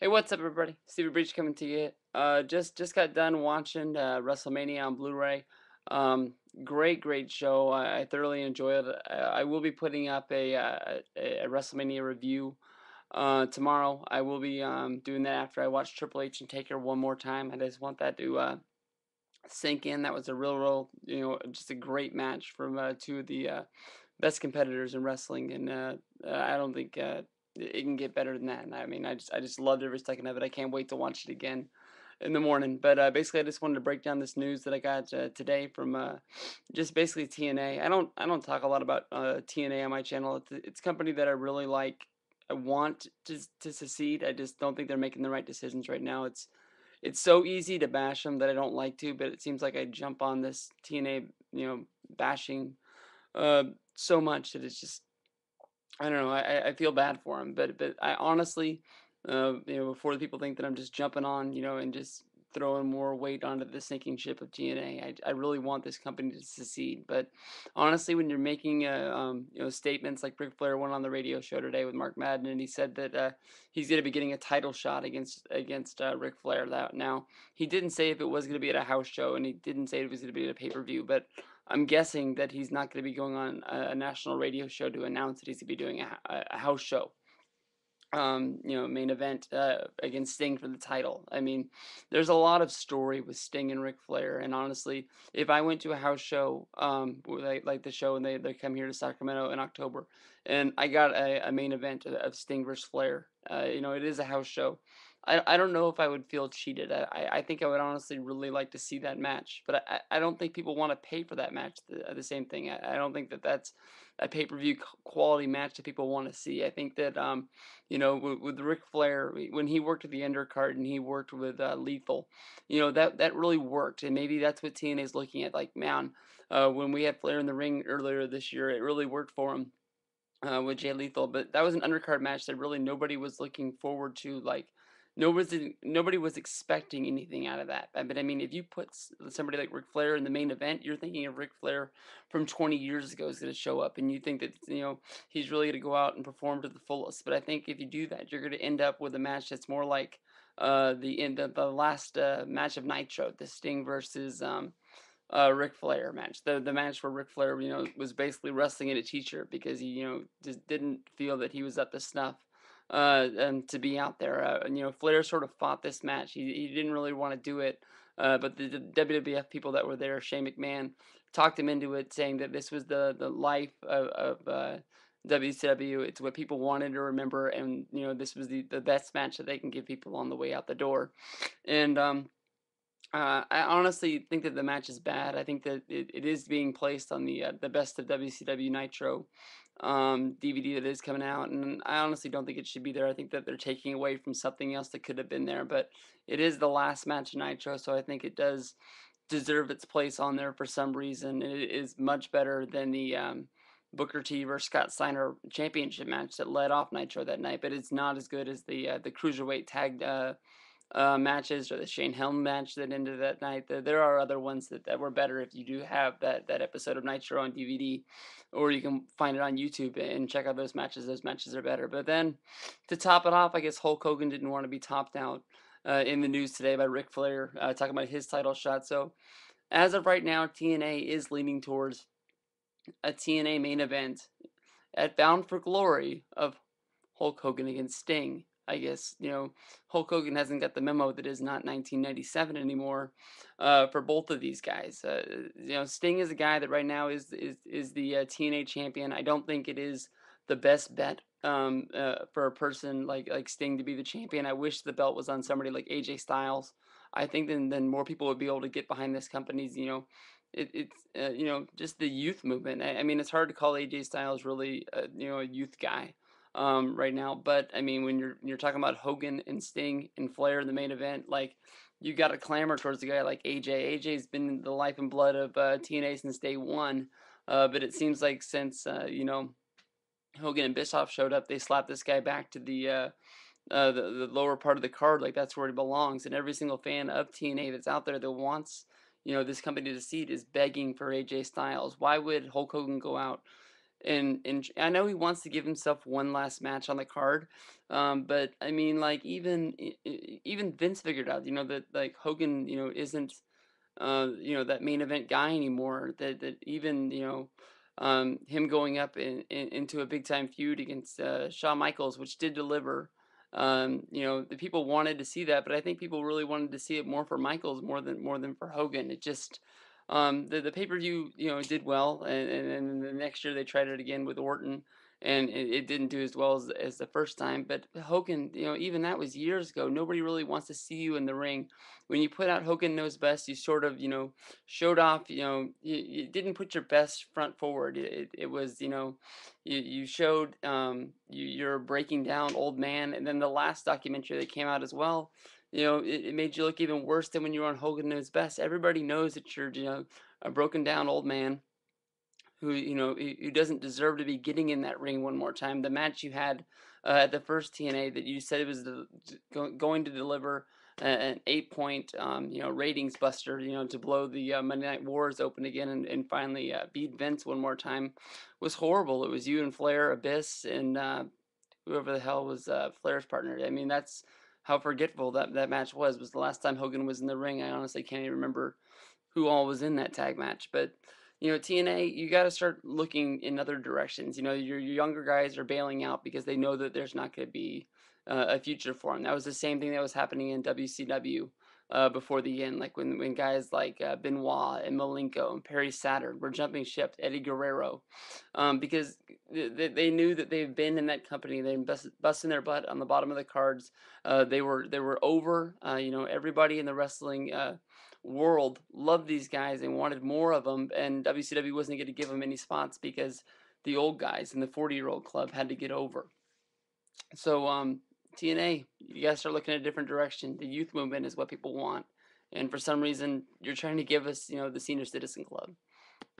Hey, what's up, everybody? Stevie Breech coming to you. Uh, just just got done watching uh, WrestleMania on Blu-ray. Um, great, great show. I, I thoroughly enjoyed it. I, I will be putting up a, uh, a, a WrestleMania review uh, tomorrow. I will be um, doing that after I watch Triple H and Taker one more time. I just want that to uh, sink in. That was a real, real, you know, just a great match from uh, two of the best competitors in wrestling, and I don't think it can get better than that. And I mean, I just, I just loved every second of it. I can't wait to watch it again in the morning. But uh, basically, I just wanted to break down this news that I got uh, today from uh, just basically TNA. I don't, I don't talk a lot about uh, TNA on my channel. It's, it's a company that I really like. I want to to succeed. I just don't think they're making the right decisions right now. It's it's so easy to bash them that I don't like to, but it seems like I jump on this TNA, you know, bashing uh, so much that it's just I don't know. I, I feel bad for him, but but I honestly, uh, you know, before the people think that I'm just jumping on, you know, and just throwing more weight onto the sinking ship of TNA, I, I really want this company to succeed. But honestly, when you're making uh, um, you know statements like Ric Flair went on the radio show today with Mark Madden, and he said that uh, he's going to be getting a title shot against against uh, Ric Flair. That now he didn't say if it was going to be at a house show, and he didn't say it was going to be at a pay per view, but I'm guessing that he's not going to be going on a, national radio show to announce that he's going to be doing a, a house show. Um, you know, main event uh, against Sting for the title. I mean, there's a lot of story with Sting and Ric Flair, and honestly, if I went to a house show, um, like, like the show, and they they come here to Sacramento in October, and I got a, a main event of Sting versus Flair, uh, you know, it is a house show. I, I don't know if I would feel cheated. I, I think I would honestly really like to see that match, but I, I don't think people want to pay for that match. The, the same thing. I, I don't think that that's a pay per view quality match that people want to see. I think that um, you know, with, with Ric Flair when he worked at the undercard and he worked with uh, Lethal, you know that that really worked, and maybe that's what TNA is looking at. Like, man, uh, when we had Flair in the ring earlier this year, it really worked for him. Uh, with Jay Lethal, but that was an undercard match that really nobody was looking forward to, like nobody nobody was expecting anything out of that. But I mean, if you put somebody like Ric Flair in the main event, you're thinking of Ric Flair from 20 years ago is going to show up, and you think that you know he's really going to go out and perform to the fullest. But I think if you do that, you're going to end up with a match that's more like uh, the end the last uh, match of Nitro, the Sting versus. Um, uh, Ric Flair match. The the match where Ric Flair, you know, was basically wrestling in a t-shirt because he, you know, just didn't feel that he was up to snuff uh, and to be out there. Uh, and, you know, Flair sort of fought this match. He, he didn't really want to do it, uh, but the, the, WWF people that were there, Shane McMahon, talked him into it, saying that this was the the life of, of uh, WCW. It's what people wanted to remember, and you know, this was the the best match that they can give people on the way out the door. And um, uh, I honestly think that the match is bad. I think that it, it is being placed on the uh, the best of WCW Nitro um, DVD that is coming out, and I honestly don't think it should be there. I think that they're taking away from something else that could have been there, but it is the last match of Nitro, so I think it does deserve its place on there for some reason. It is much better than the um, Booker T versus Scott Steiner championship match that led off Nitro that night, but it's not as good as the uh, the cruiserweight tag uh, matches or the Shane Helm match that ended that night. There are other ones that, that were better if you do have that, that episode of Nitro on DVD, or you can find it on YouTube and check out those matches. Those matches are better. But then to top it off, I guess Hulk Hogan didn't want to be topped out uh, in the news today by Ric Flair uh, talking about his title shot. So as of right now, TNA is leaning towards a TNA main event at Bound for Glory of Hulk Hogan against Sting. I guess you know Hulk Hogan hasn't got the memo that is not 1997 anymore uh, for both of these guys. Uh, you know, Sting is a guy that right now is is is the uh, TNA champion. I don't think it is the best bet um, uh, for a person like like Sting to be the champion. I wish the belt was on somebody like AJ Styles. I think then then more people would be able to get behind this company's you know. It, it's uh, you know just the youth movement. I, I, mean, it's hard to call AJ Styles really you know a youth guy um, right now. But I mean, when you're you're talking about Hogan and Sting and Flair in the main event, like you got to clamor towards a guy like AJ. AJ's been the life and blood of uh, TNA since day one. Uh, but it seems like since uh, you know Hogan and Bischoff showed up, they slapped this guy back to the, uh, uh, the the lower part of the card, like that's where he belongs. And every single fan of TNA that's out there that wants you know this company to succeed is begging for AJ Styles. Why would Hulk Hogan go out? And and I know he wants to give himself one last match on the card, um, but I mean, like even even Vince figured out, you know, that like Hogan, you know, isn't uh, you know, that main event guy anymore. That that even you know, um, him going up in, in into a big time feud against uh, Shawn Michaels, which did deliver. Um, you know, the people wanted to see that, but I think people really wanted to see it more for Michaels more than more than for Hogan. It just um, the the pay per view you know did well, and, and and the next year they tried it again with Orton, and it, it didn't do as well as as the first time. But Hogan, you know, even that was years ago. Nobody really wants to see you in the ring when you put out Hogan knows best, you sort of, you know, showed off, you know, you, you didn't put your best front forward. It, it, was, you know, you, you showed um, you, you're breaking down old man. And then the last documentary that came out as well, you know, it, it made you look even worse than when you were on Hogan knows best. Everybody knows that you're, you know, a broken down old man who you know who doesn't deserve to be getting in that ring one more time. The match you had uh, at the first TNA that you said it was the, go, going to deliver an eight point um, you know ratings buster you know to blow the uh, Monday Night Wars open again and, and finally uh, beat Vince one more time was horrible. It was you and Flair, Abyss, and uh, whoever the hell was uh, Flair's partner. I mean that's how forgetful that, that match was. Was the last time Hogan was in the ring. I honestly can't even remember who all was in that tag match. But you know, TNA, you got to start looking in other directions. You know, your, your younger guys are bailing out because they know that there's not going to be uh, a future for them. That was the same thing that was happening in WCW uh, before the end, like when when guys like uh, Benoit and Malenko and Perry Saturn were jumping ship, Eddie Guerrero, um, because they, they knew that they've been in that company, they've been busting their butt on the bottom of the cards. Uh, they were they were over. Uh, you know, everybody in the wrestling uh, world loved these guys and wanted more of them, and WCW wasn't going to give them any spots because the old guys in the 40 year old club had to get over. So um, TNA, you guys start looking at a different direction. The youth movement is what people want, and for some reason, you're trying to give us, you know, the senior citizen club.